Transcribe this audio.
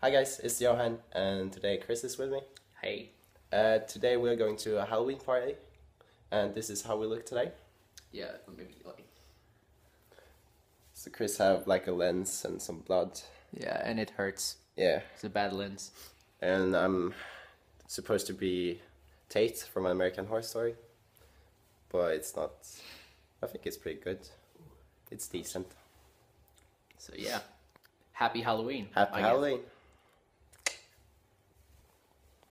Hi guys, it's Johan, and today Chris is with me. Hey. Uh, today we're going to a Halloween party, and this is how we look today. Yeah, maybe like. So Chris have like a lens and some blood. Yeah, and it hurts. Yeah, It's a bad lens. and I'm supposed to be Tate from American Horror Story, but it's not. I think it's pretty good. It's decent. So yeah. Happy Halloween. Happy Halloween.